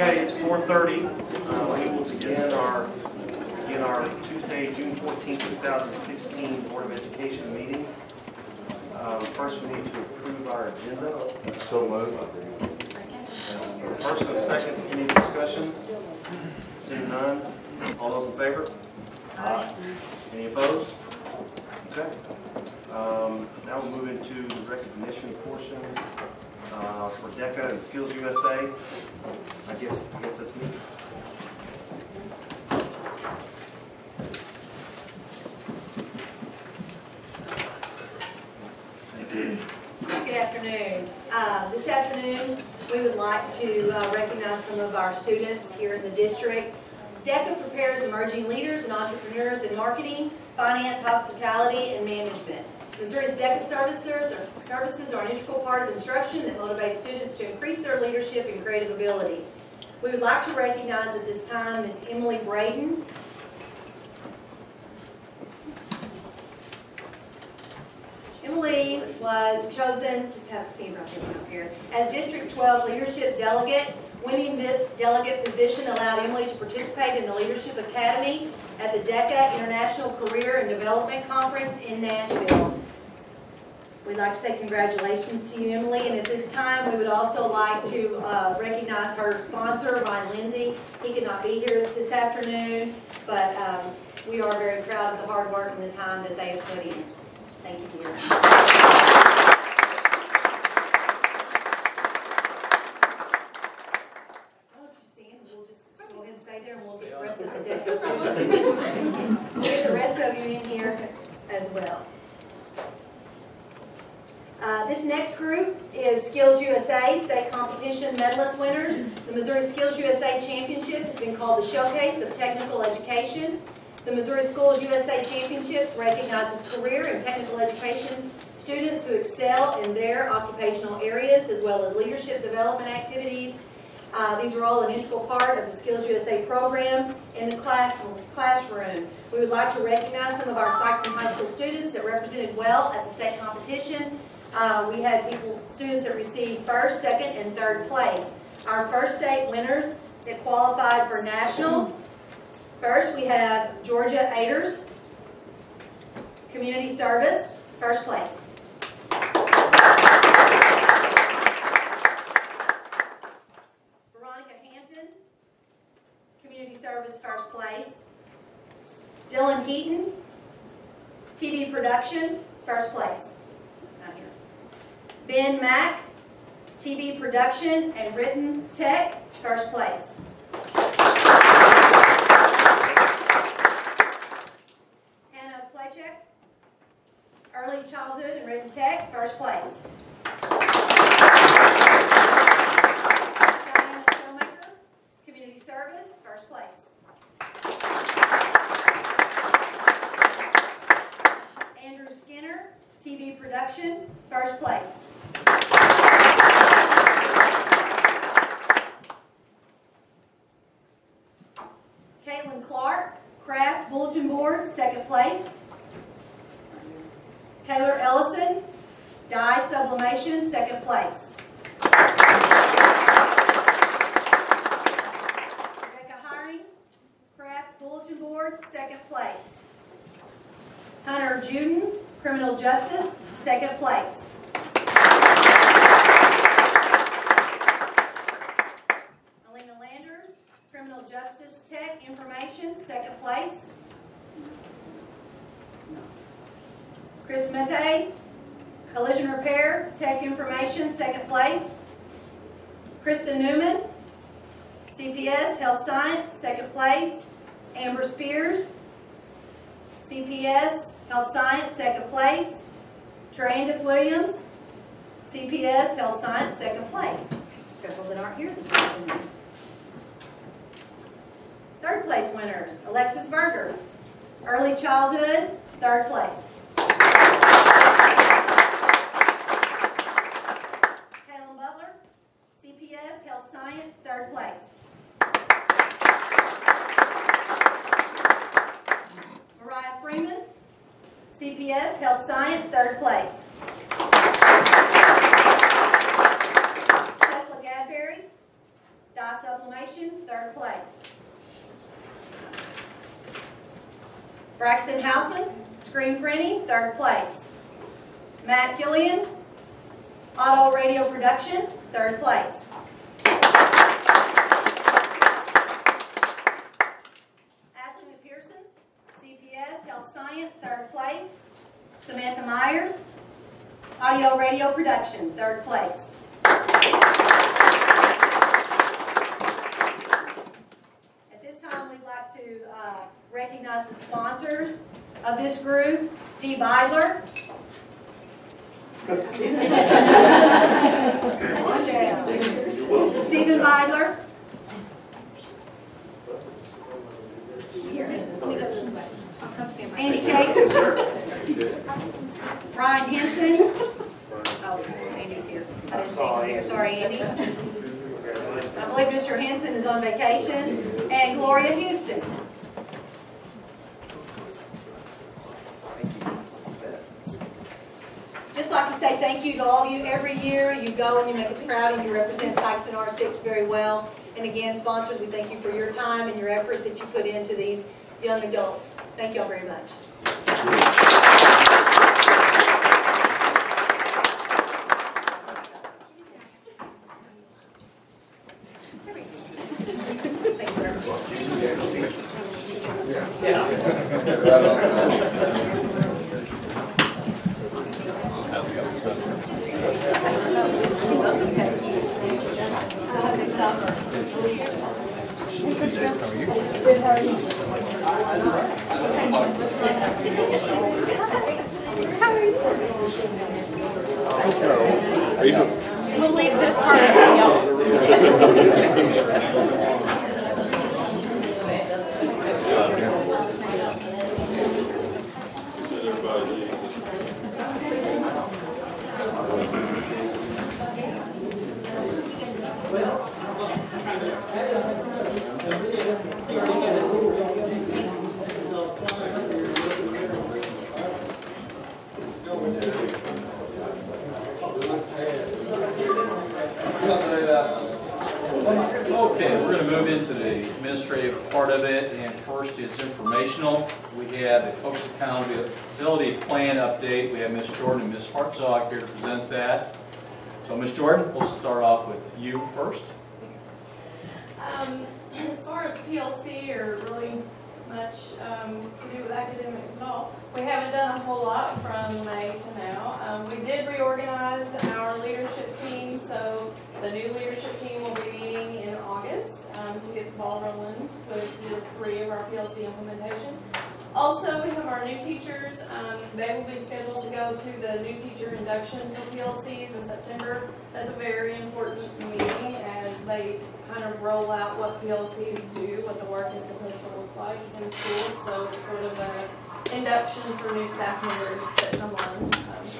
Okay, it's four thirty. Uh, we will begin our, begin our Tuesday, June fourteenth, two thousand sixteen Board of Education meeting. Um, first, we need to approve our agenda. So moved. First and second, any discussion? Seeing none, all those in favor? Aye. Any opposed? Okay. Um, Now we'll move into the recognition portion uh, for DECA and Skills USA. I guess, I guess that's me. Good afternoon. Uh, This afternoon, we would like to uh, recognize some of our students here in the district. DECA prepares emerging leaders and entrepreneurs in marketing, finance, hospitality, and management. Missouri's DECA services are, services are an integral part of instruction that motivates students to increase their leadership and creative abilities. We would like to recognize at this time Ms. Emily Braden, Emily was chosen, just have a seat right here, up here, as District 12 Leadership Delegate. Winning this delegate position allowed Emily to participate in the Leadership Academy at the DECA International Career and Development Conference in Nashville. We'd like to say congratulations to you, Emily, and at this time, we would also like to uh, recognize her sponsor, Ryan Lindsay. He could not be here this afternoon, but um, we are very proud of the hard work and the time that they have put in. Thank you, dear. Why don't you stand, and we'll just go ahead and stay there, and we'll get the rest of the day. We'll get the rest of you in here as well. Uh, This next group is Skills USA State Competition Medalist Winners. The Missouri Skills USA Championship has been called the Showcase of Technical Education. The Missouri Skills USA Championships recognizes career and technical education students who excel in their occupational areas as well as leadership development activities. Uh, These are all an integral part of the Skills USA program in the classroom. classroom. We would like to recognize some of our Sikeston High School students that represented well at the state competition. Uh, We had people, students that received first, second, and third place. Our first state winners that qualified for nationals First, we have Georgia Aiders, Community Service, first place. Veronica Hampton, Community Service, first place. Dylan Heaton, TV Production, first place. Ben Mack, TV Production and Written Tech, first place. Hannah Playcheck, Early Childhood and Written Tech, first place. Diana Showmaker, Community Service, first place. Andrew Skinner, TV Production, first place. Caitlin Clark, Craft Bulletin Board, second place. Taylor Ellison, Dye Sublimation, second place. Rebecca Hiring, Craft Bulletin Board, second place. Hunter Juden, Criminal Justice, second place. Alina Landers, Criminal Justice Tech Information, second place. Chris Mate, Collision Repair Tech Information, second place. Krista Newman, CPS Health Science, second place. Amber Spears, CPS Health Science, second place. Trandis Williams, CPS Health Science, second place. Several that aren't here this afternoon. Third place winners, Alexis Berger, Early Childhood, third place. Caleb Butler, CPS Health Science, third place. Mariah Freeman, CPS Health Science, third place. Tesla Gadberry, dye sublimation, Braxton Houseman, screen printing, third place. Matt Gillian, audio radio production, third place. Ashley McPherson, CPS, health science, third place. Samantha Myers, audio radio production, third place. At this time, we'd like to uh, recognize the sponsors of this group. Dee Beidler. Watch out. Stephen Beidler. Here, let me go this way. I'll come stand right Andy Kate. Brian Henson. Oh, Andy's here. I didn't see him here. Sorry, Andy. I believe Mr. Henson is on vacation. And Gloria Houston. Just like to say thank you to all of you. Every year you go and you make us proud and you represent Sikeston R6 very well. And again, sponsors, we thank you for your time and your effort that you put into these young adults. Thank you all very much. Thank you very much. We'll leave this part up to y'all. Okay, we're going to move into the administrative part of it, and first is informational. We have the Focus Accountability Plan update. We have Ms. Jordan and Ms. Hartzog here to present that. So, Ms. Jordan, we'll start off with you first. Um, as far as PLC or really much um, to do with academics at all, we haven't done a whole lot from May to now. Um, we did reorganize our leadership team, so the new leadership team will be meeting in August um, to get the ball rolling with year three of our PLC implementation. Also, we have our new teachers. Um, they will be scheduled to go to the new teacher induction for PLCs in September. That's a very important meeting as they kind of roll out what PLCs do, what the work is supposed to look like in school. So it's sort of an induction for new staff members that come on um,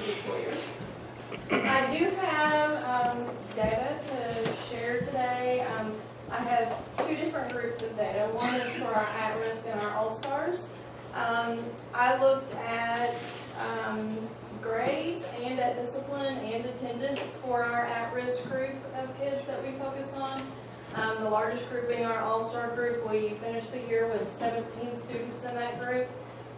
the school year. I do have um, data to share today. Um, I have two different groups of data. One is for our at-risk and our all-stars. Um, I looked at um, grades and at discipline and attendance for our at-risk group of kids that we focus on. Um, the largest group being our all-star group, we finished the year with 17 students in that group.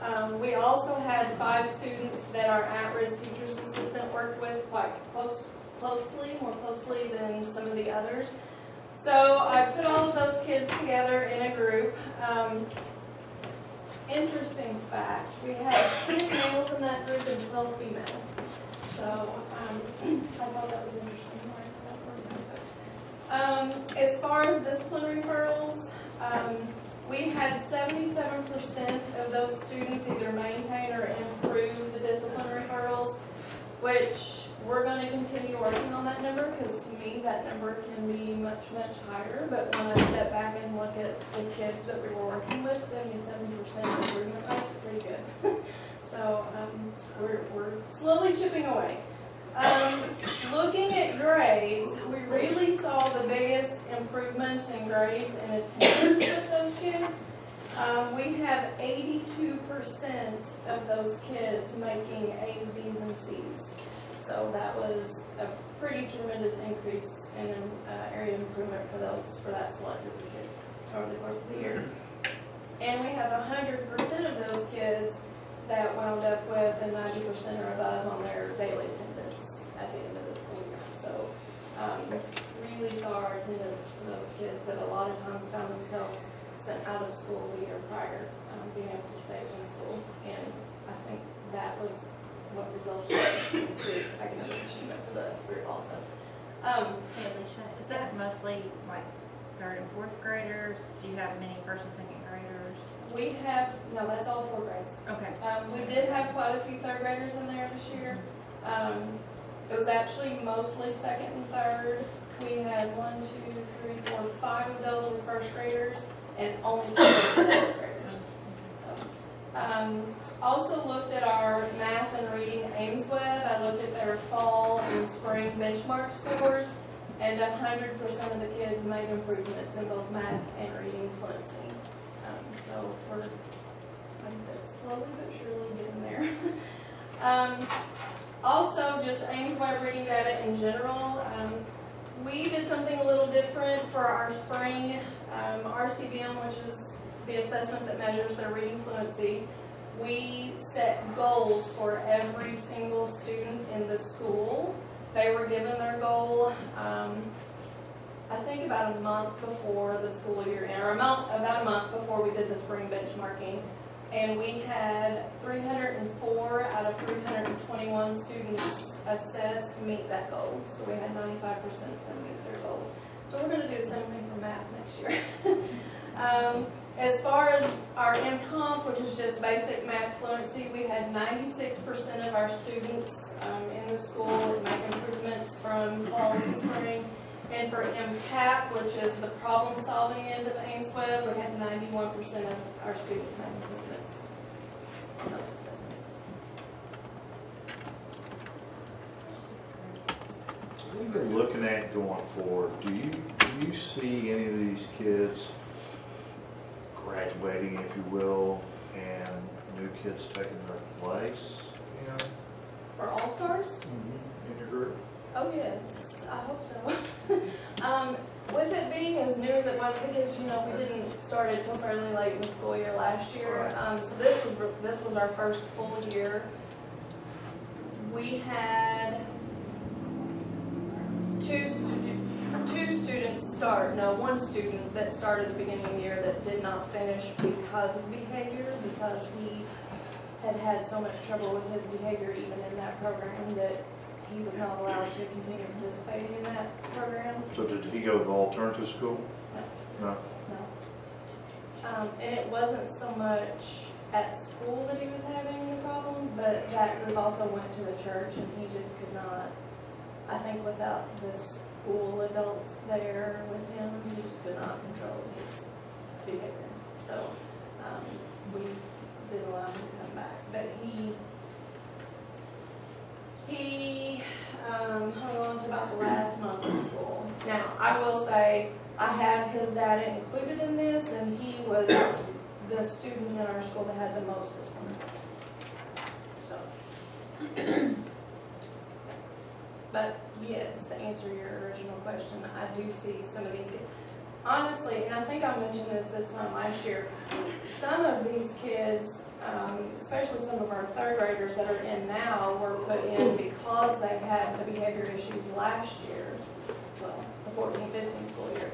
Um, we also had five students that our at-risk teacher's assistant worked with quite close, closely, more closely than some of the others. So I put all of those kids together in a group. Um, interesting fact, we had 10 males in that group and 12 females. So um, I thought that was. Um, as far as discipline referrals, um, we had 77% of those students either maintain or improve the discipline referrals, which we're going to continue working on that number because to me that number can be much, much higher. But when I step back and look at the kids that we were working with, 77% improvement rate is pretty good. so um, we're, we're slowly chipping away. Um, looking at grades, we really saw the biggest improvements in grades and attendance with those kids. Um, we have 82% of those kids making A's, B's, and C's. So that was a pretty tremendous increase in uh, area improvement for those for that select group of kids over the course of the year. And we have hundred percent of those kids that wound up with a ninety percent or above on their daily attendance at the end of the school year. So, um, really saw our attendance for those kids that a lot of times found themselves sent out of school the year prior, um, being able to stay in school. And I think that was what resulted in improved academic achievement for the group also. Um, Hey, Alicia, is that mostly like third and fourth graders? Do you have many first and second graders? we have, no, that's all four grades. Okay. Um, we did have quite a few third graders in there this year. Um, it was actually mostly second and third. We had one, two, three, four, five of those were first graders and only two were fourth graders. So, Um, also looked at our math and reading AIMSweb. I looked at their fall and spring benchmark scores. And hundred percent of the kids made improvements in both math and reading fluency. Um, so we're like I said, slowly but surely getting there. Um, also, just AIMSweb reading data in general, um, we did something a little different for our spring, um, RCBM, which is the assessment that measures their reading fluency. We set goals for every single student in the school. They were given their goal, um, I think about a month before the school year, or a month, about a month before we did the spring benchmarking. And we had three hundred and four out of three hundred and twenty-one students assessed to meet that goal. So we had ninety-five percent that meet their goal. So we're gonna do the same thing for math next year. Um, as far as our MComp, which is just basic math fluency, we had ninety-six percent of our students, um, in the school make improvements from fall to spring. And for MCAP, which is the problem-solving end of AIMSweb, we had ninety-one percent of our students make improvements on those assessments. We've been looking at going forward, do you, do you see any of these kids graduating, if you will, and new kids taking their place, you know, For All-Stars? in your group? Oh, yes, I hope so. Um, with it being as new as it was, because, you know, we didn't start it till fairly late in the school year last year. Um, so this was, this was our first full year. We had two stu- two students start, no, one student that started at the beginning of the year that did not finish because of behavior, because he had had so much trouble with his behavior even in that program that he was not allowed to continue participating in that program. So did he go to the alternative school? No. No. Um, and it wasn't so much at school that he was having the problems, but that group also went to the church and he just could not, I think without the school adults there with him, he just could not control his behavior. So, um, we did allow him to come back, but he, he, um, hung on to about the last month of school. Now, I will say, I have his data included in this, and he was the student in our school that had the most this one. So. But yes, to answer your original question, I do see some of these. Honestly, and I think I mentioned this this time last year, some of these kids, um, especially some of our third graders that are in now, were put in because they had the behavior issues last year, well, the 14, 15 school year.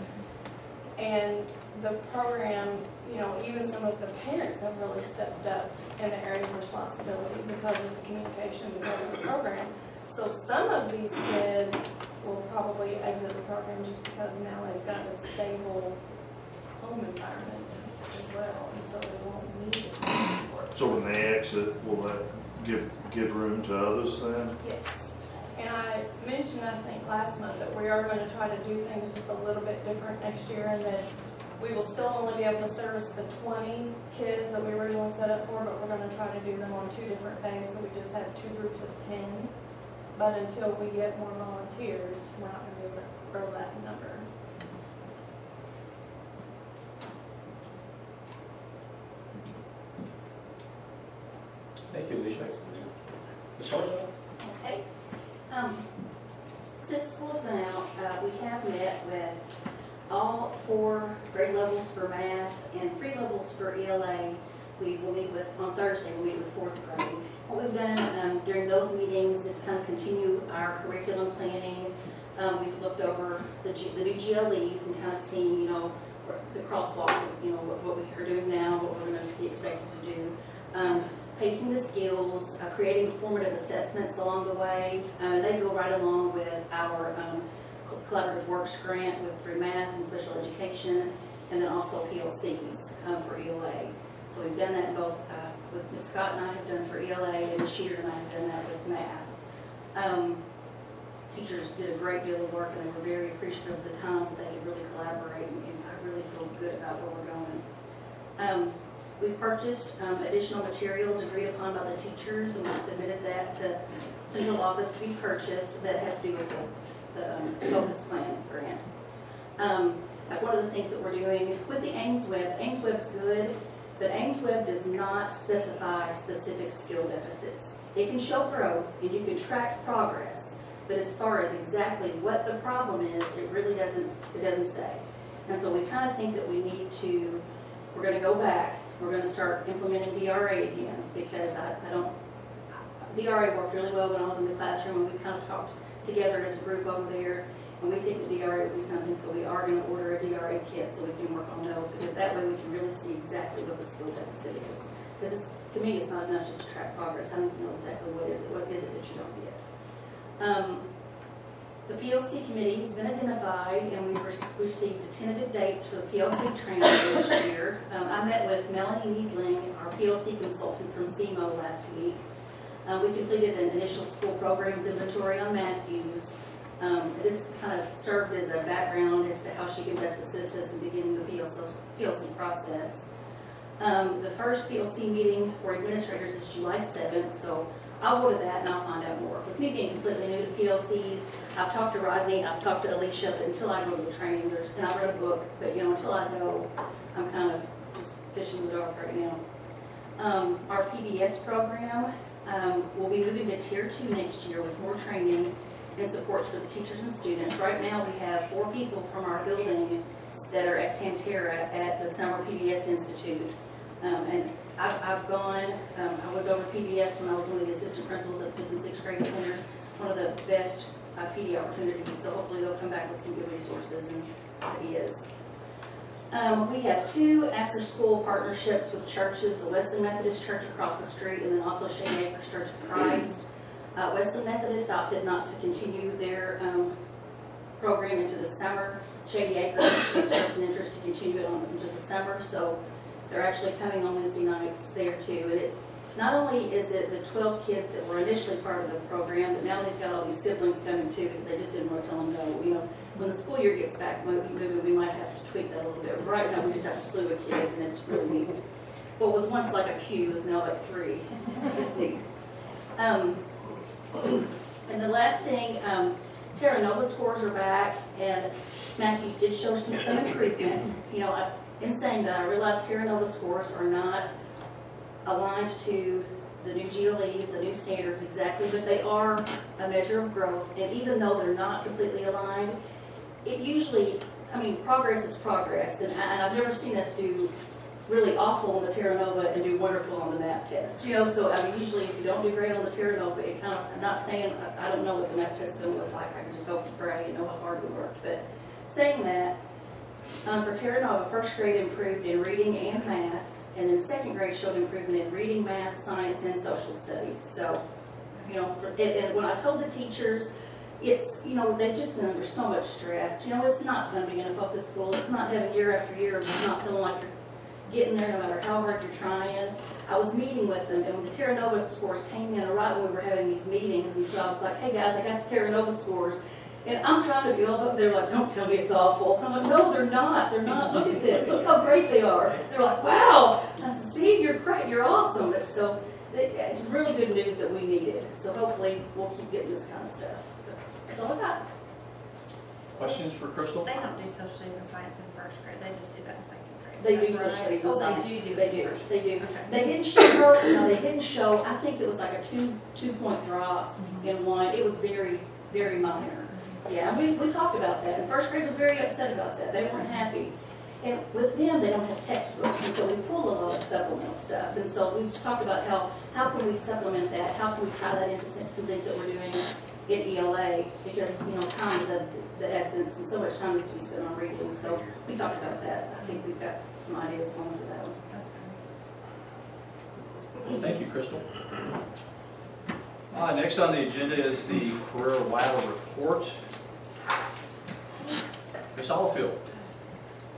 And the program, you know, even some of the parents have really stepped up in the area of responsibility because of the communication, because of the program. So some of these kids will probably exit the program just because now they've got a stable home environment as well, and so they won't. So when they exit, will that give, give room to others then? Yes, and I mentioned, I think, last month that we are gonna try to do things just a little bit different next year, and that we will still only be able to service the twenty kids that we originally set up for, but we're gonna try to do them on two different days, so we just have two groups of ten. But until we get more volunteers, we're not gonna be able to grow that number. Thank you, Alicia. Ms. Okay. Um, Since school's been out, uh, we have met with all four grade levels for math and three levels for ELA. We will meet with, on Thursday, we'll meet with fourth grade. What we've done um, during those meetings is kind of continue our curriculum planning. Um, We've looked over the G- the new GLEs and kind of seen, you know, the crosswalks of, you know, what what we are doing now, what we're going to be expected to do. Um, Pacing the skills, uh, creating formative assessments along the way. Uh, They go right along with our um, collaborative works grant with through math and special education, and then also PLCs um, for ELA. So we've done that both, uh, with Ms. Scott and I have done for ELA, and Ms. Sheeter and I have done that with math. Um, Teachers did a great deal of work, and they were very appreciative of the time that they could really collaborate, and and I really feel good about where we're going. We've purchased um, additional materials agreed upon by the teachers, and we've submitted that to central office to be purchased that has to do with the, the um, focus plan grant. Um, like one of the things that we're doing with the AIMSweb, Ames Web's good, but AIMSweb does not specify specific skill deficits. It can show growth and you can track progress, but as far as exactly what the problem is, it really doesn't, it doesn't say. And so we kind of think that we need to, we're gonna go back, we're gonna start implementing DRA again, because I, I don't, DRA worked really well when I was in the classroom, and we kind of talked together as a group over there, and we think the DRA would be something, so we are gonna order a DRA kit so we can work on those, because that way we can really see exactly what the skill deficit is. Because to me, it's not enough just to track progress, I need to know exactly what is it, what is it that you don't get. Um, the PLC committee has been identified, and we've rec- received tentative dates for the PLC training this year. Um, I met with Melanie Needling, our PLC consultant from CMO last week. Uh, we completed an initial school programs inventory on Matthews. Um, this kind of served as a background as to how she can best assist us in beginning the PLC, PLC process. Um, the first PLC meeting for administrators is July seventh, so I'll go to that and I'll find out more. With me being completely new to PLCs, I've talked to Rodney, I've talked to Alicia, but until I go to the training, there's, and I read a book, but you know, until I go, I'm kind of just fishing in the dark right now. Um, our PBS program, um, will be moving to tier two next year with more training and supports for the teachers and students. Right now, we have four people from our building that are at Tan-Tar-A at the Summer PBS Institute. Um, and I've, I've gone, um, I was over PBS when I was one of the assistant principals at the fifth and sixth grade center. One of the best uh, PD opportunities, so hopefully they'll come back with some good resources and ideas. Um, we have two after-school partnerships with churches, the Wesley Methodist Church across the street, and then also Shady Acres Church of Christ. Uh, Methodist opted not to continue their, um, program into the summer. Shady Acres expressed an interest to continue it on into the summer, so they're actually coming on Wednesday nights there too. And it's, not only is it the twelve kids that were initially part of the program, but now they've got all these siblings coming too, because they just didn't want to tell them no. You know, when the school year gets back moving, we might have to tweak that a little bit. Right now, we just have a slew of kids, and it's really neat. What was once like a queue is now like three. It's, it's neat. Um, and the last thing, um, Terra Nova scores are back, and Matthews did show some, some improvement. You know, I, in saying that, I realize Terra Nova scores are not aligned to the new GLEs, the new standards exactly, but they are a measure of growth. And even though they're not completely aligned, it usually, I mean, progress is progress. And, I, I've never seen us do really awful on the Terra Nova and do wonderful on the map test. You know, so I mean, usually if you don't do great on the Terra Nova, it kind of, I'm not saying, I, I don't know what the map test is going to look like. I can just hope and pray and know how hard we worked. But saying that, um, for Terra Nova, first grade improved in reading and math, and then second grade showed improvement in reading, math, science, and social studies. So, you know, for, and, and when I told the teachers, it's, you know, they've just been under so much stress. You know, it's not fun being in a focus school. It's not having year after year just not feeling like you're getting there no matter how hard you're trying. I was meeting with them, and when the Terra Nova scores came in right when we were having these meetings, and so I was like, hey guys, I got the Terra Nova scores. And I'm trying to be all up, they're like, don't tell me it's awful. I'm like, no, they're not, they're not, look at this, look how great they are. They're like, wow, I said, see, you're great, you're awesome. And so, it's really good news that we needed. So hopefully, we'll keep getting this kind of stuff. That's all I got. Questions for Crystal? They don't do social studies and science in first grade, they just do that in second grade. They do Is that social studies and right? science. Oh, they do do They do, they do. Okay. They didn't show, her. no, they didn't show, I think it was like a two, two point drop Mm-hmm. in one. It was very, very minor. Yeah, we, we talked about that, and first grade was very upset about that, they weren't happy. And with them, they don't have textbooks, and so we pull a lot of supplemental stuff, and so we just talked about how, how can we supplement that, how can we tie that into some, some things that we're doing in ELA, because, you know, time is of the essence, and so much time needs to be spent on reading, so we talked about that, I think we've got some ideas going for that one. That's good. Thank you, Crystal. Uh, Next on the agenda is the career ladder report. Ms. Oliphant.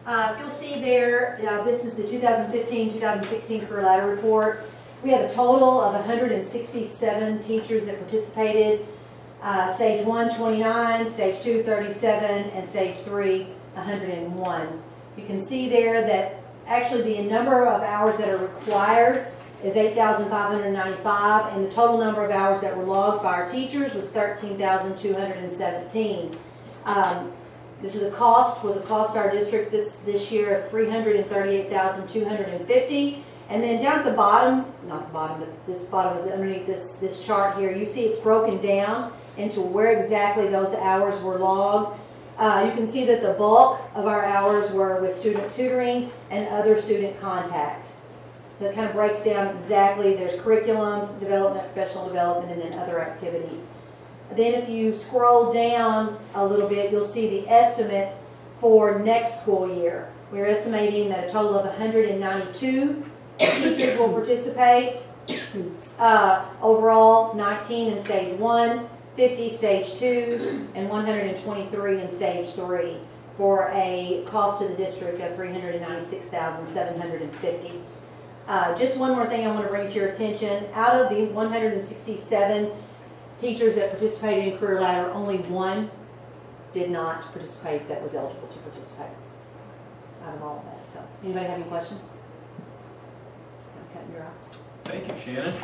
Uh, You'll see there, uh, this is the 2015-2016 Career Ladder Report. We have a total of 167 teachers that participated. Uh, Stage 1, 29, Stage 2, 37, and Stage 3, 101. You can see there that actually the number of hours that are required is 8,595, and the total number of hours that were logged by our teachers was 13,217. Um, this is a cost, was a cost to our district this, this year of three hundred and then down at the bottom, not the bottom, but this bottom of the, underneath this, this chart here, you see it's broken down into where exactly those hours were logged. Uh, you can see that the bulk of our hours were with student tutoring and other student contact. So it kind of breaks down exactly, there's curriculum, development, professional development, and then other activities. Then if you scroll down a little bit, you'll see the estimate for next school year. We're estimating that a total of 192 teachers will participate. Uh, Overall, 19 in stage one, 50 stage two, and 123 in stage three, for a cost to the district of 396,750. Uh, Just one more thing I want to bring to your attention. Out of the 167 teachers that participated in Career Ladder, only one did not participate that was eligible to participate out of all of that. So, anybody have any questions? Thank you, Shannon.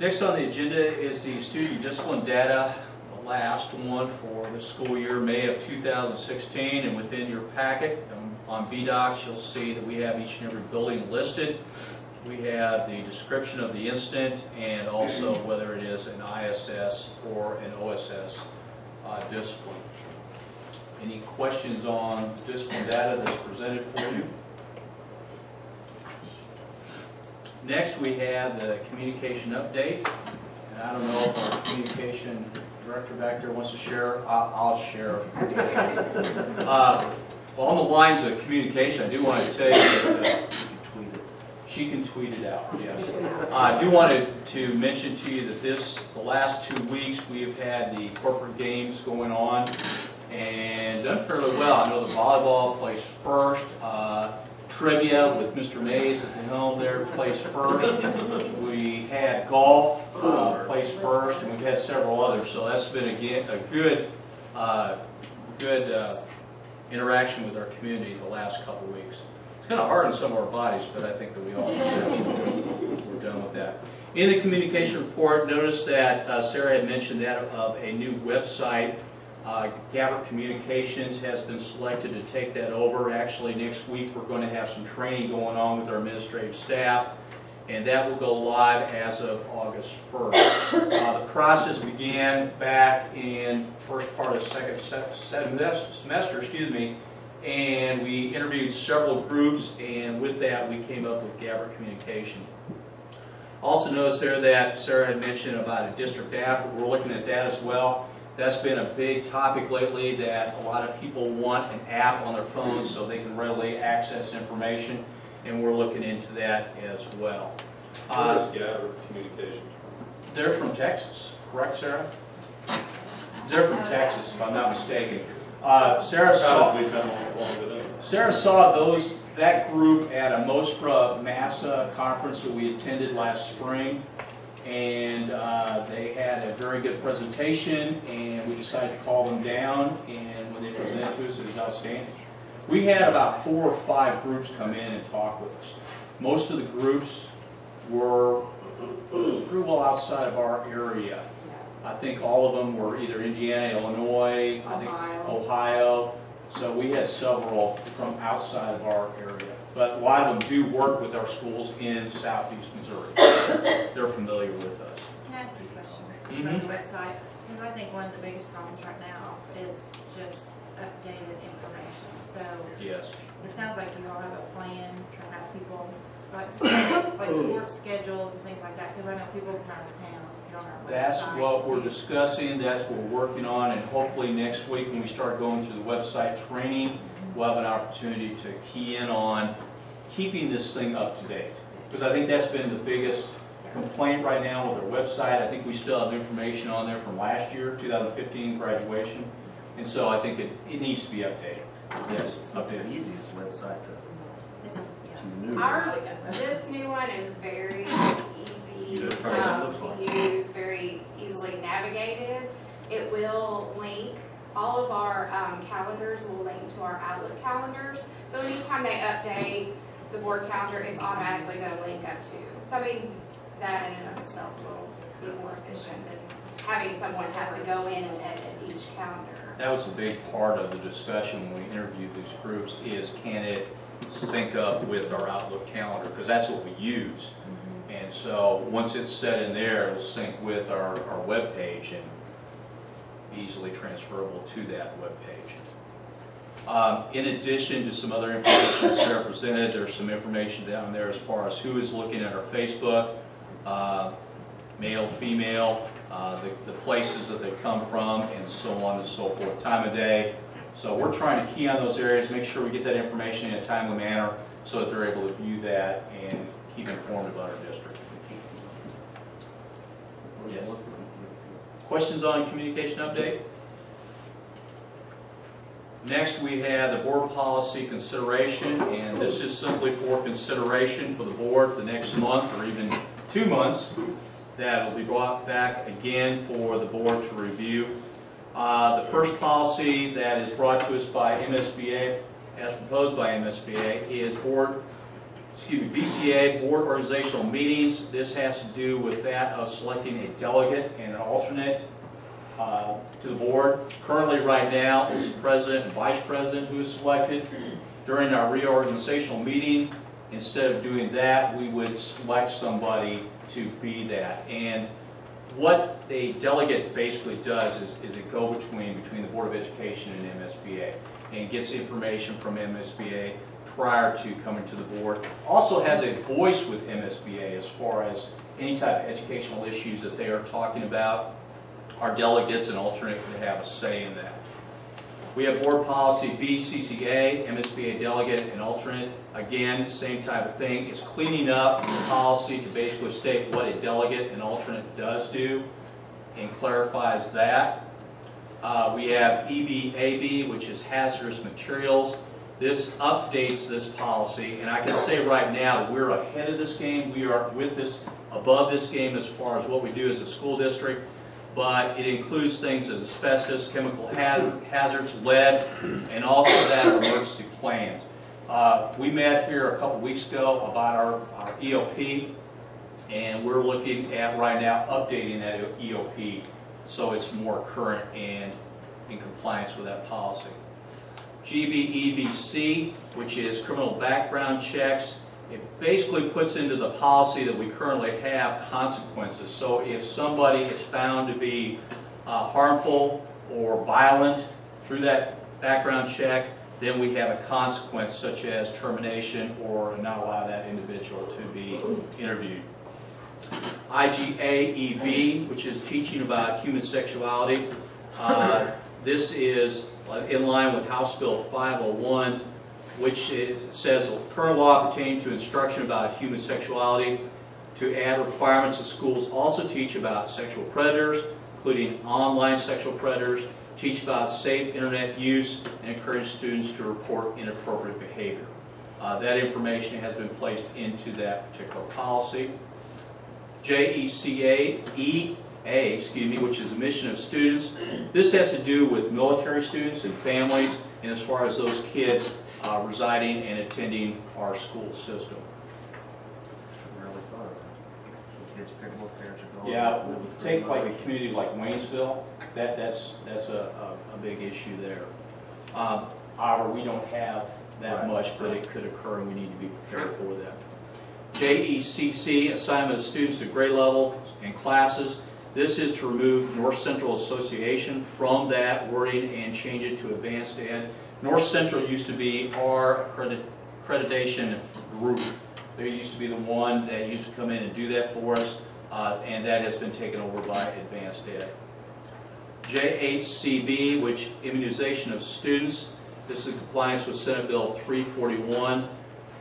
Next on the agenda is the student discipline data, the last one for the school year, May of 2016. And within your packet, on VDOCs, you'll see that we have each and every building listed. We have the description of the incident and also whether it is an ISS or an OSS uh, discipline. Any questions on discipline data that's presented for you? Next, we have the communication update. And I don't know if our communication director back there wants to share. I'll, I'll share. Uh, Along the lines of communication, I do want to tell you that uh, she can tweet it out, yes. I do want to- to mention to you that this, the last two weeks, we have had the corporate games going on and done fairly well. I know the volleyball placed first. Uh, Trivia with Mr. Mays at the helm there placed first. We had golf uh, placed first, and we've had several others. So that's been again a good, uh, good uh, interaction with our community the last couple weeks. It's kind of hard on some of our bodies, but I think that we all, we're done with that. In the communication report, notice that uh, Sarah had mentioned that of a new website. Uh, Gabbard Communications has been selected to take that over. Actually, next week, we're going to have some training going on with our administrative staff, and that will go live as of August 1st. Uh, The process began back in first part of second se- se- semester, excuse me, and we interviewed several groups, and with that, we came up with Gabbard Communication. Also notice there that Sarah had mentioned about a district app, we're looking at that as well. That's been a big topic lately, that a lot of people want an app on their phones so they can readily access information, and we're looking into that as well. Uh, Where's Gabbard Communications? They're from Texas, correct, Sarah? They're from Texas, if I'm not mistaken. Uh, Sarah saw... Did we come along with them? Sarah saw those, that group at a MOSPRA MASSA conference that we attended last spring. And uh, they had a very good presentation and we decided to call them down and when they presented to us, it was outstanding. We had about four or five groups come in and talk with us. Most of the groups were pretty well outside of our area. I think all of them were either Indiana, Illinois, I think Ohio. Ohio. So we had several from outside of our area. But a lot of them do work with our schools in southeast Missouri. They're familiar with us. Can I ask you a question mm-hmm. about the website? Because I think one of the biggest problems right now is just. So Yes. it sounds like you all have a plan to have people, like sports, like sports schedules and things like that, because I know people from out of town, get on our website. That's what we're to- discussing, that's what we're working on, and hopefully next week when we start going through the website training, we'll have an opportunity to key in on keeping this thing up to date. Because I think that's been the biggest complaint right now with our website. I think we still have information on there from last year, 2015 graduation. And so I think it, it needs to be updated. Yes, It's not the easiest website to, It's a- to maneuver. Ours, this new one is very easy know, probably what it um, to use, very easily navigated. It will link, all of our um, calendars will link to our Outlook calendars. So anytime they update the board calendar, it's automatically going to link up to. So I mean, that in and of itself will be more efficient than having someone have to go in and edit each calendar. That was a big part of the discussion when we interviewed these groups, is can it sync up with our Outlook calendar? Because that's what we use. And so, once it's set in there, it'll sync with our, our web page and easily transferable to that webpage. Um, In addition to some other information that Sarah presented, there's some information down there as far as who is looking at our Facebook, uh, male, female, uh, the the places that they come from, and so on and so forth, time of day. So we're trying to key on those areas, make sure we get that information in a timely manner so that they're able to view that and keep informed about our district. Yes. Questions on communication update? Next, we have the board policy consideration, and this is simply for consideration for the board the next month or even two months. That will be brought back again for the board to review. Uh, The first policy that is brought to us by MSBA, as proposed by MSBA, is board, excuse me, BCA, Board Organizational Meetings. This has to do with that of selecting a delegate and an alternate uh, to the board. Currently, right now, it's the president and vice president who is selected. During our reorganizational meeting, instead of doing that, we would select somebody to be that. And what a delegate basically does is, is a go-between between the Board of Education and MSBA, and gets information from MSBA prior to coming to the board. Also has a voice with MSBA as far as any type of educational issues that they are talking about. Our delegates and alternate could have a say in that. We have board policy BCCA, MSBA delegate and alternate. Again, same type of thing. It's cleaning up the policy to basically state what a delegate and alternate does do and clarifies that. Uh, We have EBAB, which is hazardous materials. This updates this policy, and I can say right now, we're ahead of this game. We are with this, above this game as far as what we do as a school district but it includes things as asbestos, chemical ha- hazards, lead, and also that emergency plans. Uh, We met here a couple weeks ago about our our EOP, and we're looking at right now updating that EOP so it's more current and in compliance with that policy. GBEBC, which is criminal background checks, it basically puts into the policy that we currently have consequences. So if somebody is found to be uh, harmful or violent through that background check, then we have a consequence such as termination or not allow that individual to be interviewed. IGAEV, which is teaching about human sexuality. Uh, This is in line with House Bill 501, which is, says current law pertaining to instruction about human sexuality, to add requirements that schools also teach about sexual predators, including online sexual predators, teach about safe internet use, and encourage students to report inappropriate behavior. Uh, That information has been placed into that particular policy. JECA, EA, excuse me, which is admission of students. This has to do with military students and families, and as far as those kids uh, residing and attending our school system. Rarely thought of that. Some kids, both parents are going. Yeah, live with take like a community like Waynesville, that, that's, that's a, a, a big issue there. Um, However, we don't have that Right. much, but it could occur and we need to be prepared for that. JECC, assignment of students to grade level and classes. This is to remove North Central Association from that wording and change it to AdvancED. North Central used to be our accredit- accreditation group. They used to be the one that used to come in and do that for us, uh, and that has been taken over by AdvancED. JHCB, which immunization of students. This is compliance with Senate Bill 341,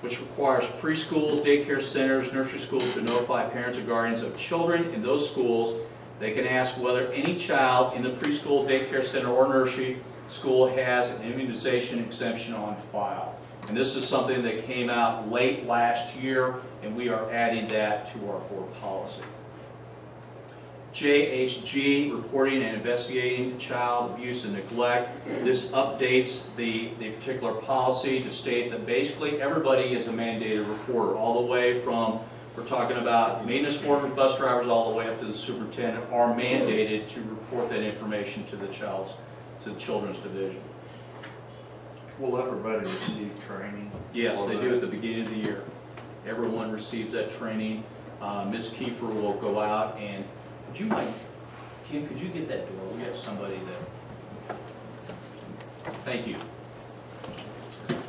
which requires preschools, daycare centers, nursery schools to notify parents or guardians of children in those schools. They can ask whether any child in the preschool, daycare center, or nursery school has an immunization exemption on file. And this is something that came out late last year, and we are adding that to our board policy. JHG, reporting and investigating child abuse and neglect. This updates the, the particular policy to state that basically everybody is a mandated reporter, all the way from, we're talking about maintenance workers, bus drivers, all the way up to the superintendent are mandated to report that information to the child's, to the children's division. Will everybody receive training? Yes, they do at the beginning of the year. Everyone receives that training. Uh, Ms. Kiefer will go out and, would you mind, Kim, could you get that door? We have somebody that, thank you.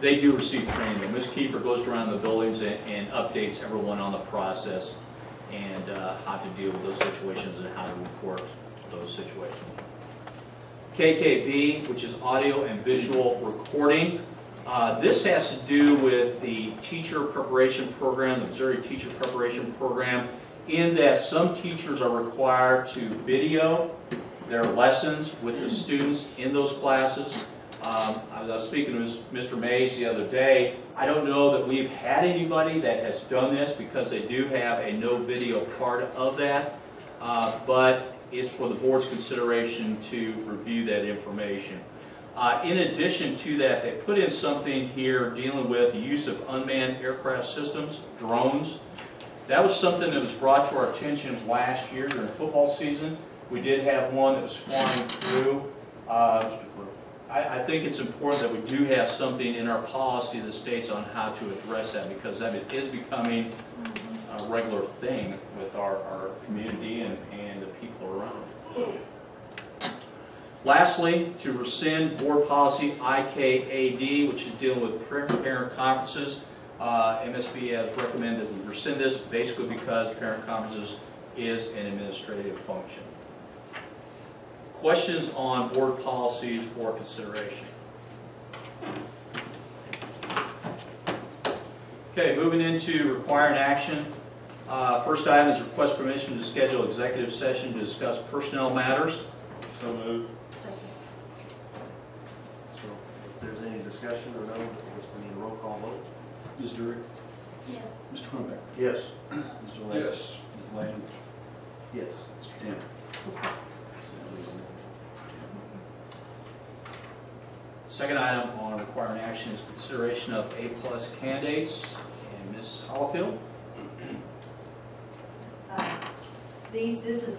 They do receive training. though. Ms. Kiefer goes around the buildings and and updates everyone on the process and uh, how to deal with those situations and how to report those situations. KKB, which is audio and visual recording. Uh, This has to do with the teacher preparation program, the Missouri Teacher Preparation Program, in that some teachers are required to video their lessons with the students in those classes. Um, I was I was speaking to Mr. Mays the other day. I don't know that we've had anybody that has done this because they do have a no video part of that. Uh, But it's for the board's consideration to review that information. Uh, In addition to that, they put in something here dealing with the use of unmanned aircraft systems, drones. That was something that was brought to our attention last year during the football season. We did have one that was flying through. Uh, I, I think it's important that we do have something in our policy that states on how to address that because that is becoming a regular thing with our, our community and, and around. Lastly, to rescind board policy IKAD, which is dealing with parent conferences. Uh, MSB has recommended we rescind this basically because parent conferences is an administrative function. Questions on board policies for consideration? Okay, moving into requiring action. Uh, First item is request permission to schedule executive session to discuss personnel matters. So moved. So if there's any discussion or no, I guess we need a roll call vote. Ms. Durick? Yes. Mr. Hornbeck? Yes. Mr. Lane? Yes. Ms. Lane? Yes. Mr. Tanner? Second item on requiring action is consideration of A-plus candidates. And Ms. Hollifield? Uh, These, this is,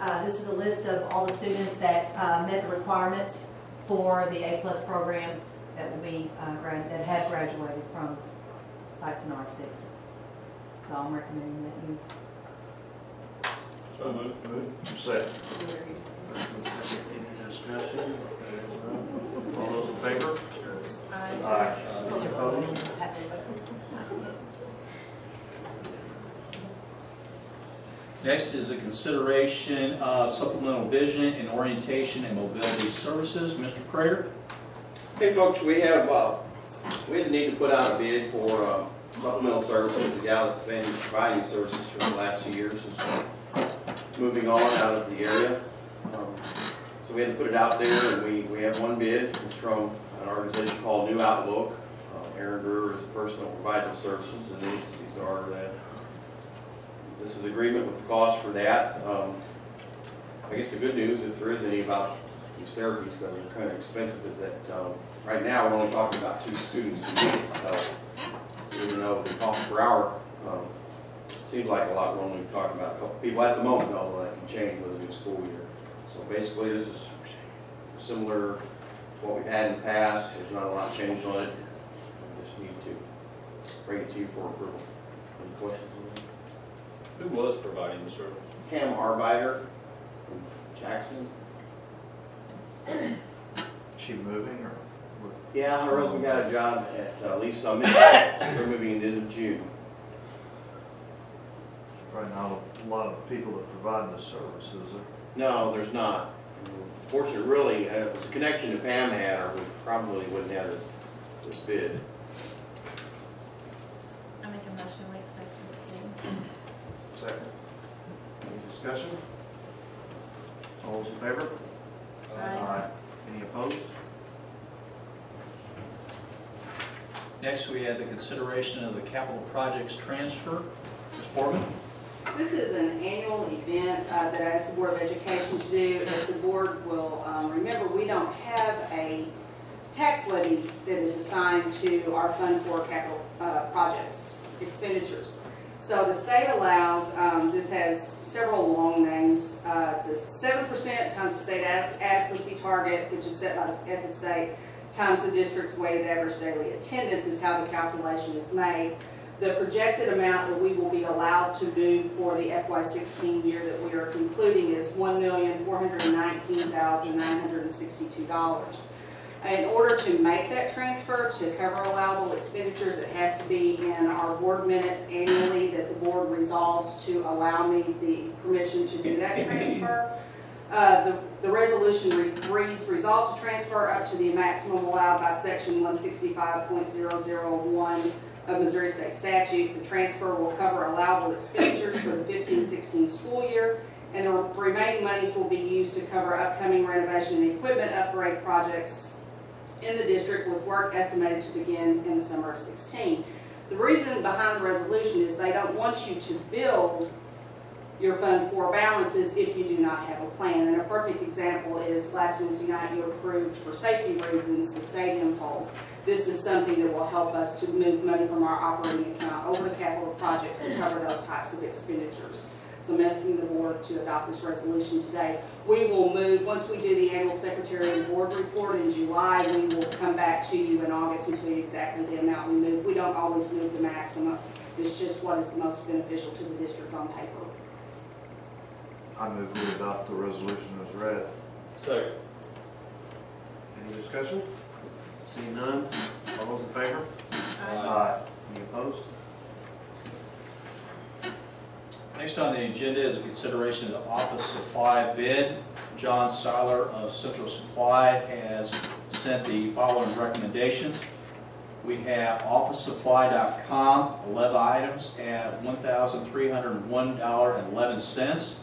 uh, this is a list of all the students that uh, met the requirements for the A-plus program that will be, uh, grad- that have graduated from Sikeston R6. So I'm recommending that you So moved. Move. Second. Any discussion? All those in favor? Aye. Any opposed? Next is a consideration of supplemental vision and orientation and mobility services. Mr. Prater? Hey folks, we have, uh, we need to put out a bid for uh, supplemental services. The gal that's been providing services for the last few years is moving on out of the area. Um, So we had to put it out there and we, we have one bid. It's from an organization called New Outlook. Uh, Aaron Brewer is the person that provides the services and these, these are. This is agreement with the cost for that. Um, I guess the good news, if there is any about these therapies that are kind of expensive, is that, um, right now, we're only talking about two students a week, so even though the cost per hour, um, seems like a lot, we're only talking about a couple people at the moment, although that can change with a new school year. So basically, this is similar to what we've had in the past, there's not a lot changed on it. We just need to bring it to you for approval. Any questions? Who was providing the service? Pam Arbiter from Jackson. She moving or? Yeah, her husband got a job at uh, Lee's Summit, so they're moving in the end of June. Probably not a lot of people that provide the services. No, there's not. Fortunately, really, uh, it was a connection to Pam had, or we probably wouldn't have this, this bid. I make a motion, we accept this bid. Second. Any discussion? All those in favor? Aye. Any opposed? Next, we have the consideration of the capital projects transfer. Ms. Portman? This is an annual event uh, that I ask the Board of Education to do. If the board will um, remember, we don't have a tax levy that is assigned to our fund for capital uh, projects expenditures. So the state allows, um, this has several long names, uh, a 7% times the state adequacy target, which is set by the, at the state, times the district's weighted average daily attendance is how the calculation is made. The projected amount that we will be allowed to do for the FY16 year that we are concluding is $1,419,962. In order to make that transfer to cover allowable expenditures, it has to be in our board minutes annually that the board resolves to allow me the permission to do that transfer. Uh, the, the resolution re- reads, resolve to transfer up to the maximum allowed by section one sixty-five point zero zero one of Missouri State statute. The transfer will cover allowable expenditures for the 15-16 school year, and the remaining monies will be used to cover upcoming renovation and equipment upgrade projects in the district with work estimated to begin in the summer of 16. The reason behind the resolution is they don't want you to build your Fund Four balances if you do not have a plan. And a perfect example is last Wednesday night you approved for safety reasons the stadium poles. This is something that will help us to move money from our operating account over to capital projects to cover those types of expenditures. So I'm asking the board to adopt this resolution today. We will move, once we do the annual secretary and board report in July, we will come back to you in August and tell you exactly the amount we move. We don't always move the maximum. It's just what is most beneficial to the district on paper. I move we adopt the resolution as read. Second. Any discussion? Seeing none, all those in favor? Aye. Any opposed? Next on the agenda is a consideration of the office supply bid. John Seiler of Central Supply has sent the following recommendations. We have officesupply.com, 11 items at $1,301.11.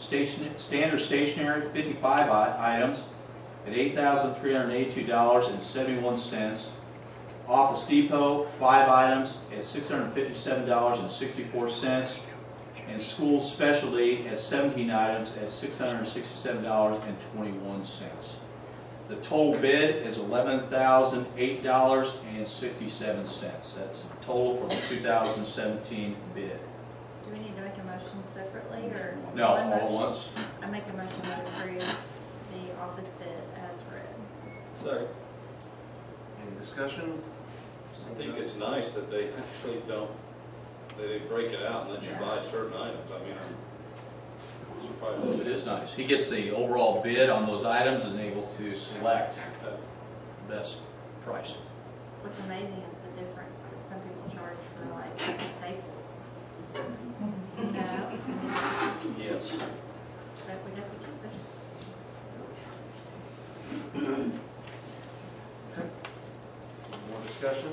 Station, standard stationery, 55 items at $8,382.71. Office Depot, five items at $657.64. And school specialty at 17 items at $667.21. The total bid is $11,008.67. That's the total for the 2017 bid. Do we need to make a motion separately, or? No, one all motion? at once. I make a motion to approve the office bid as read. Second. Any discussion? I think it's nice that they actually don't, they break it out and let you buy certain items. I mean, I'm surprised. It is nice. He gets the overall bid on those items and able to select the best price. What's amazing is the difference that some people charge for like staples. You know, Yes. but we got the cheapest. More discussion?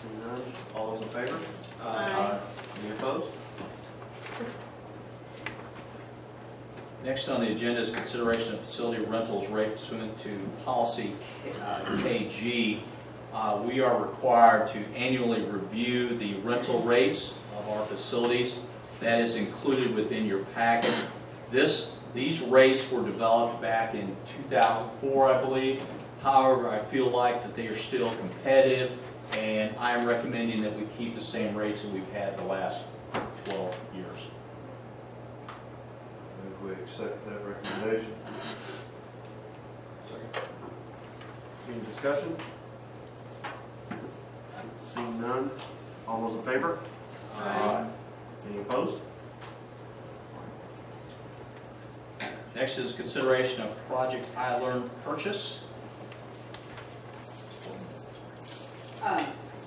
Seeing none, all those in favor? Aye. Any opposed? Next on the agenda is consideration of facility rentals rate pursuant to policy uh, KG. Uh, We are required to annually review the rental rates of our facilities. That is included within your packet. This, these rates were developed back in 2004, I believe. However, I feel like that they are still competitive, and I am recommending that we keep the same rates that we've had the last 12 years. Move we accept that recommendation. Any discussion? Seeing none, all those in favor? Aye. Any opposed? Next is consideration of Project iLearn purchase. Um,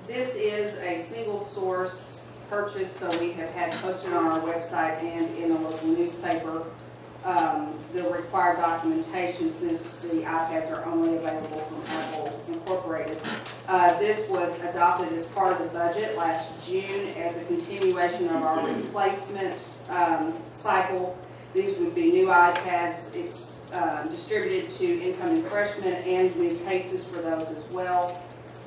This is a single source purchase, so we have had posted on our website and in a local newspaper um, the required documentation since the iPads are only available from Apple Incorporated. Uh, This was adopted as part of the budget last June as a continuation of our replacement um, cycle. These would be new iPads. It's um, distributed to incoming freshmen and new cases for those as well.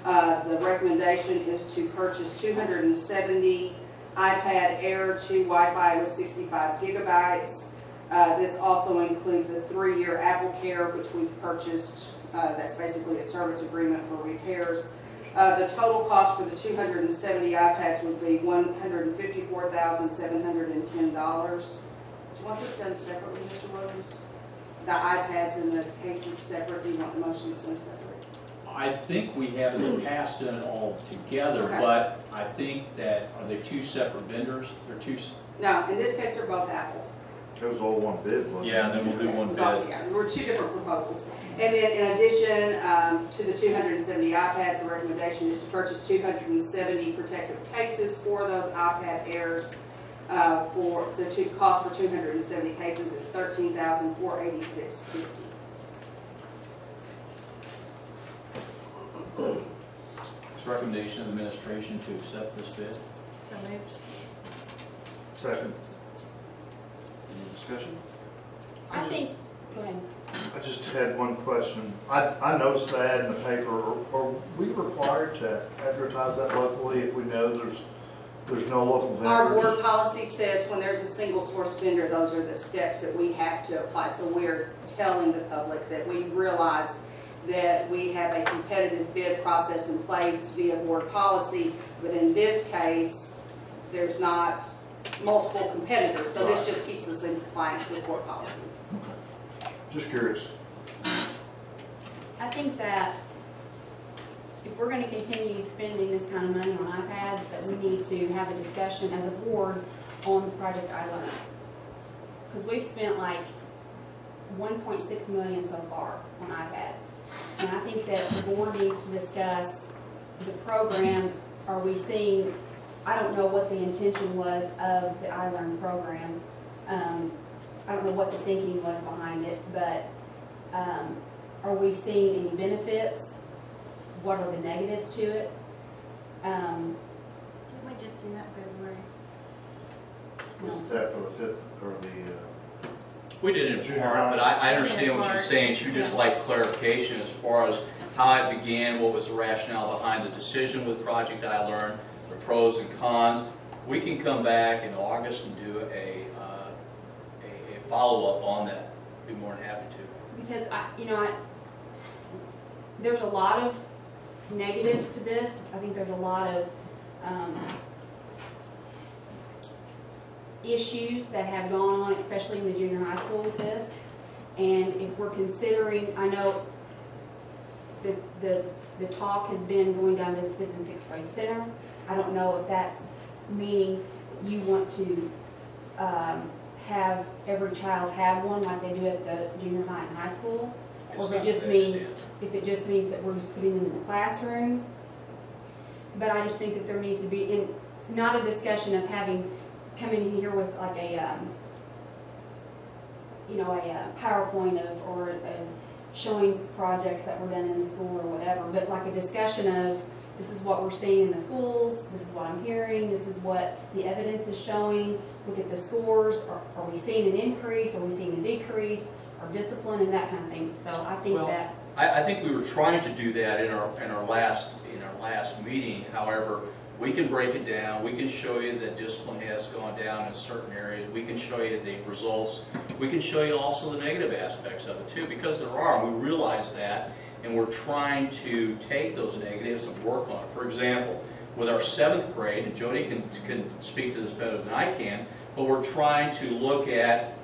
Uh, The recommendation is to purchase 270 iPad Air 2 Wi-Fi with 65 gigabytes. Uh, This also includes a three-year Apple Care, which we've purchased. Uh, That's basically a service agreement for repairs. Uh, The total cost for the 270 iPads would be $154,710. Do you want this done separately, Mr. Williams? The iPads and the cases separate, do you want the motions done separate? I think we have in the past done it all together, Okay. but I think that, are they two separate vendors? They're two, s- No, in this case, they're both Apple. It was all one bid, wasn't it? yeah, then we'll do one It was all bid. together. There were two different proposals. And then in addition um, to the 270 iPads, the recommendation is to purchase 270 protective cases for those iPad Airs. uh, For, the two, cost for 270 cases is $13,486.50. It's recommendation of the administration to accept this bid. So moved. Second. Any discussion? I think, go ahead. I just had one question. I, I noticed the ad in the paper. Are are we required to advertise that locally if we know there's, there's no local vendors? Our board policy says when there's a single source vendor, those are the steps that we have to apply. So we're telling the public that we realize that we have a competitive bid process in place via board policy, but in this case, there's not multiple competitors, so this just keeps us in compliance with board policy. Just curious. I think that if we're gonna continue spending this kind of money on iPads, that we need to have a discussion as a board on the Project iLearn. Because we've spent like one point six million so far on iPads. And I think that the board needs to discuss the program, are we seeing, I don't know what the intention was of the iLearn program. Um, I don't know what the thinking was behind it, but, um, are we seeing any benefits? What are the negatives to it? Um, Didn't we just do that February? Was that for the fifth or the, uh, We did it in Junior part, but I, I understand what you're saying. She would just like clarification as far as how it began, what was the rationale behind the decision with Project iLearn, the pros and cons. We can come back in August and do a, uh, a, a follow-up on that. Be more than happy to. because I, you know, I, there's a lot of negatives to this. I think there's a lot of, um, issues that have gone on, especially in the junior high school with this. And if we're considering, I know the, the, the talk has been going down to the fifth and sixth grade center. I don't know if that's meaning you want to, um, have every child have one like they do at the junior high and high school. Or if it just means, extent. if it just means that we're just putting them in the classroom. But I just think that there needs to be, in, not a discussion of having, coming in here with like a, um, you know, a uh, PowerPoint of, or uh, showing projects that were done in the school or whatever, but like a discussion of, this is what we're seeing in the schools, this is what I'm hearing, this is what the evidence is showing, look at the scores, are, are we seeing an increase, are we seeing a decrease, or discipline and that kind of thing, so I think Well, that, I, I think we were trying to do that in our, in our last, in our last meeting. However, we can break it down, we can show you that discipline has gone down in certain areas, we can show you the results. We can show you also the negative aspects of it too, because there are, we realize that, and we're trying to take those negatives and work on it. For example, with our seventh grade, and Jody can, can speak to this better than I can, but we're trying to look at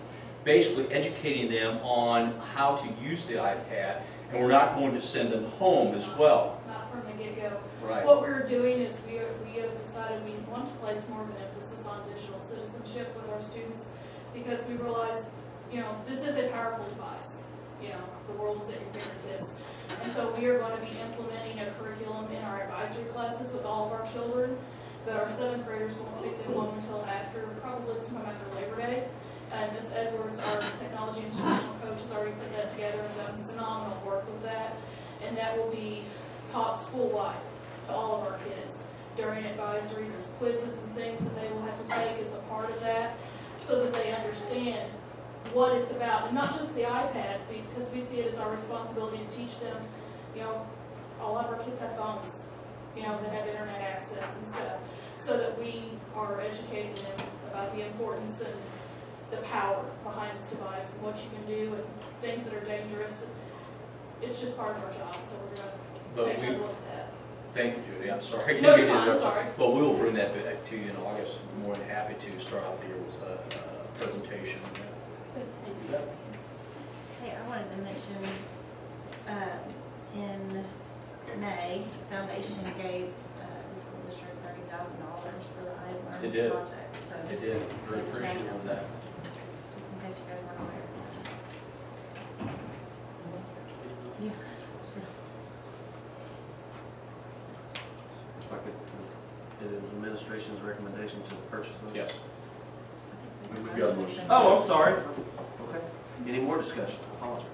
basically educating them on how to use the iPad, and we're not going to send them home as well. Not from the get-go. Right. What we're doing is we, are- we have decided we want to place more of an emphasis on digital citizenship with our students because we realize you know, this is a powerful device. You know, the world is at your fingertips. And so we are going to be implementing a curriculum in our advisory classes with all of our children, but our seventh graders won't take them home until after, probably sometime after Labor Day. Uh, and Ms. Edwards, our technology instructional coach, has already put that together and done phenomenal work with that. And that will be taught school-wide to all of our kids during advisory. There's quizzes and things that they will have to take as a part of that so that they understand what it's about. And not just the iPad, because we see it as our responsibility to teach them, you know, all of our kids have phones, you know, that have internet access and stuff, so that we are educating them about the importance and the power behind this device and what you can do and things that are dangerous. It's just part of our job, so we're gonna take we- a look at that. Thank you, Judy, I'm sorry. No, you're fine, interrupt. sorry. But we will bring that back to you in August, I'm more than happy to start out the year with a a presentation. Hey, I wanted to mention, um, in May, the foundation gave, uh, the school district thirty thousand dollars for the iLearn did. project, so. They did, very appreciative of that. Just in case you guys weren't aware. Yeah. Looks like it is- it is administration's recommendation to purchase those. Yes. We've got a motion. Oh, I'm sorry. Okay. Any more discussion? Apologize.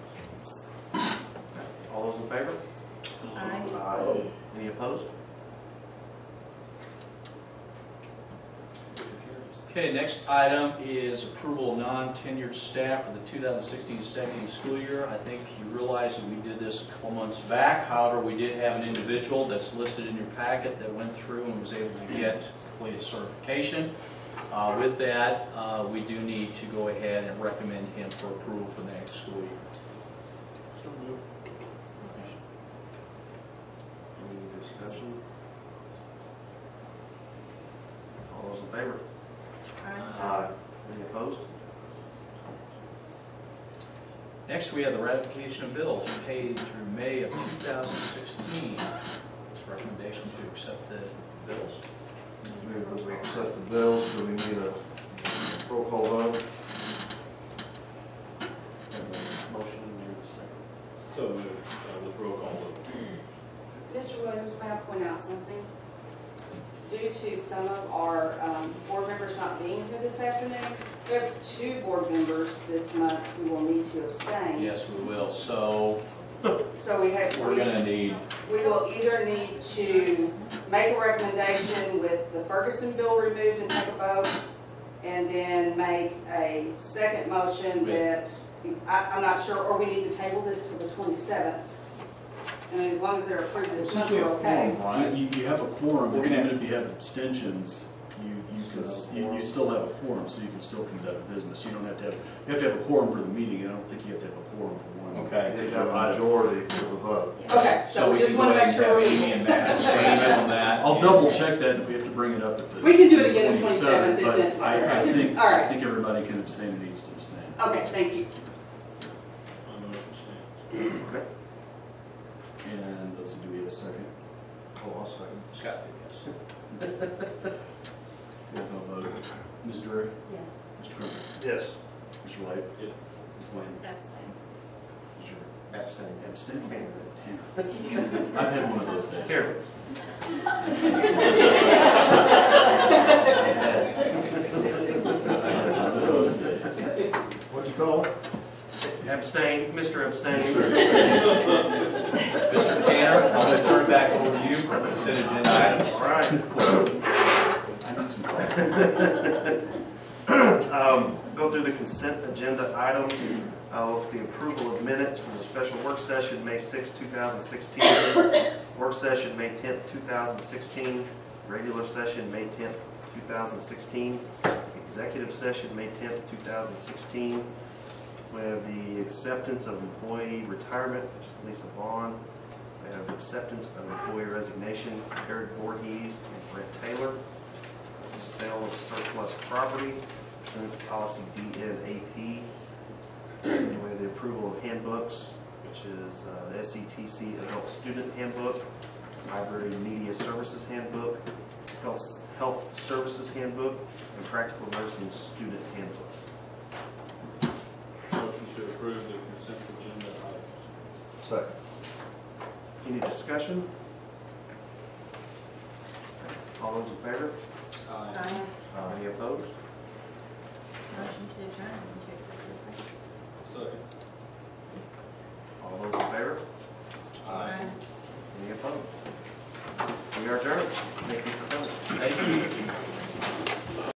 All those in favor? Aye. Any opposed? Motion carries. Okay, next item is approval of non-tenured staff for the 2016-17 school year. I think you realize that we did this a couple months back. However, we did have an individual that's listed in your packet that went through and was able to get completed certification. Uh, With that, uh, we do need to go ahead and recommend him for approval for the next school year. Any discussion? All those in favor? Aye. Any opposed? Next, we have the ratification of bills paid through May of 2016. It's recommendation to accept the bills. Move that we accept the bills, do we need a roll call vote? Have a Motion, need a second. So moved, uh, with roll call vote. Mr. Williams, may I point out something? Due to some of our um, board members not being here this afternoon, we have two board members this month who will need to abstain. Yes, we will. So So we have, we're we going to need we will either need to make a recommendation with the Ferguson bill removed and take a vote, and then make a second motion that, I, I'm not sure, or we need to table this to the twenty-seventh. I mean, as long as they're approved this month, we're okay. You, you have a quorum, We're but gonna- even if you have abstentions, you, you can, you, you still have a quorum, so you can still conduct business. You don't have to have, you have to have a quorum for the meeting, I don't think you have to have a quorum for one. Okay. You have a majority for the vote. Okay, so we can just wanna ahead make and sure have we, Amy and Matt abstain on that. I'll double check that if we have to bring it up at the. We can do it again on 27th, 27th if but necessary. I, I think, All right. I think everybody can abstain and needs to abstain. okay, thank you. My motion stands. Okay. And let's see, do we have a second? Oh, I'll second. Scott, yes. Roll call vote. Ms. Drury? Yes. Mr. Crump? Yes. Mr. White? Yes. Ms. Wayne? Abstain. Mr. Abstain. Abstain? Damn. I've had one of those days. Here. What'd you call it? Abstain, Mr. Abstain. Mr. Tanner, I'm going to turn it back over to you for consent agenda items. All right. Um, Go through the consent agenda items uh, with the approval of minutes for the special work session, May 6, 2016. Work session, May 10, 2016. Regular session, May 10, 2016. Executive session, May 10, 2016. We have the acceptance of employee retirement, which is Lisa Vaughn. We have acceptance of employee resignation, Eric Voorhees and Brent Taylor. The sale of surplus property pursuant to policy DNAP. And we have the approval of handbooks, which is uh, the SETC Adult Student Handbook, Library Media Services Handbook, Health, Health Services Handbook, and Practical Nursing Student Handbook. Second. Any discussion? All those in favor? Aye. Uh, Any opposed? Motion to adjourn into executive session. Second. All those in favor? Aye. Any opposed? We are adjourned. Thank you for coming. Thank you.